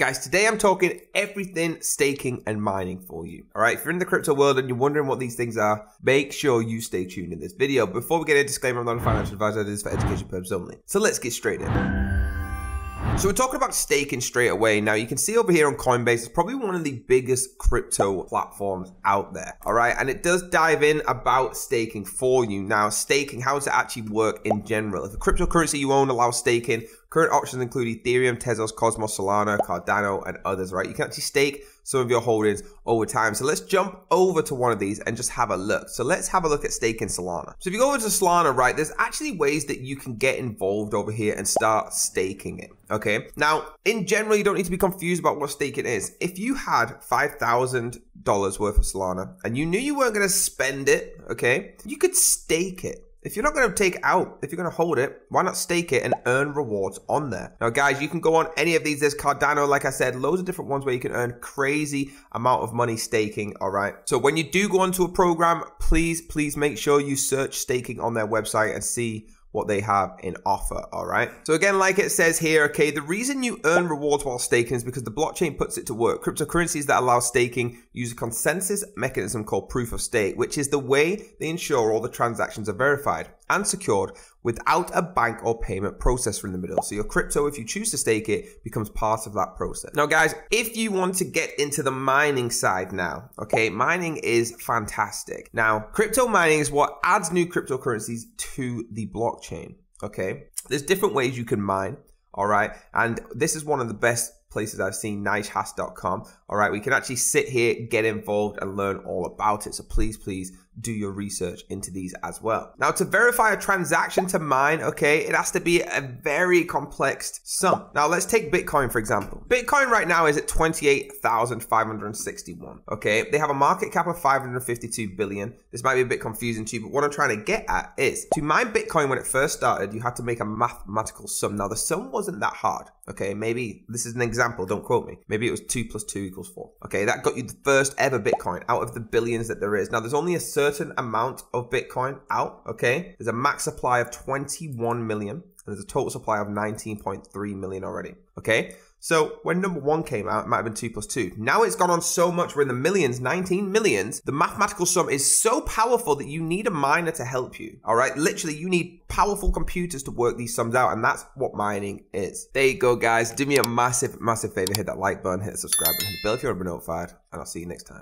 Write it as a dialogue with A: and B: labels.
A: Guys, today I'm talking everything staking and mining for you. All right, if you're in the crypto world and you're wondering what these things are, make sure you stay tuned in this video. Before we get a disclaimer, I'm not a financial advisor, this is for education purposes only. So let's get straight in. So we're talking about staking straight away. Now you can see over here on Coinbase, it's probably one of the biggest crypto platforms out there. All right. And it does dive in about staking for you. Now staking, how does it actually work in general? If a cryptocurrency you own allows staking, Current options include Ethereum, Tezos, Cosmos, Solana, Cardano, and others, right? You can actually stake some of your holdings over time. So let's jump over to one of these and just have a look. So let's have a look at staking Solana. So if you go over to Solana, right, there's actually ways that you can get involved over here and start staking it. Okay. Now, in general, you don't need to be confused about what staking is. If you had $5,000 worth of Solana and you knew you weren't going to spend it, okay, you could stake it. If you're not going to take out, if you're going to hold it, why not stake it and earn rewards on there? Now, guys, you can go on any of these. There's Cardano, like I said, loads of different ones where you can earn crazy amount of money staking. All right. So when you do go onto a program, please, please make sure you search staking on their website and see what they have in offer, all right? So again, like it says here, okay, the reason you earn rewards while staking is because the blockchain puts it to work. Cryptocurrencies that allow staking use a consensus mechanism called proof of stake, which is the way they ensure all the transactions are verified and secured without a bank or payment processor in the middle. So your crypto, if you choose to stake it, becomes part of that process. Now, guys, if you want to get into the mining side now, okay, mining is fantastic. Now, crypto mining is what adds new cryptocurrencies to the blockchain. Okay, there's different ways you can mine. All right, and this is one of the best places I've seen, NiceHash.com. All right, we can actually sit here, get involved, and learn all about it. So please, please do your research into these as well. Now, to verify a transaction to mine, okay, it has to be a very complex sum. Now, let's take Bitcoin, for example. Bitcoin right now is at 28,561, okay? They have a market cap of 552 billion. This might be a bit confusing to you, but what I'm trying to get at is to mine Bitcoin when it first started, you had to make a mathematical sum. Now, the sum wasn't that hard, okay? Maybe this is an example, don't quote me. Maybe it was 2 plus 2 equals 4, okay? That got you the first ever Bitcoin out of the billions that there is. Now, there's only a certain certain amount of Bitcoin out, okay? There's a max supply of 21 million and there's a total supply of 19.3 million already, okay? So when number one came out, it might have been two plus two. Now it's gone on so much, we're in the millions, 19 millions. The mathematical sum is so powerful that you need a miner to help you. All right. Literally, you need powerful computers to work these sums out. And that's what mining is. There you go, guys. Do me a massive, massive favor. Hit that like button, hit the subscribe button, hit the bell if you want to be notified. And I'll see you next time.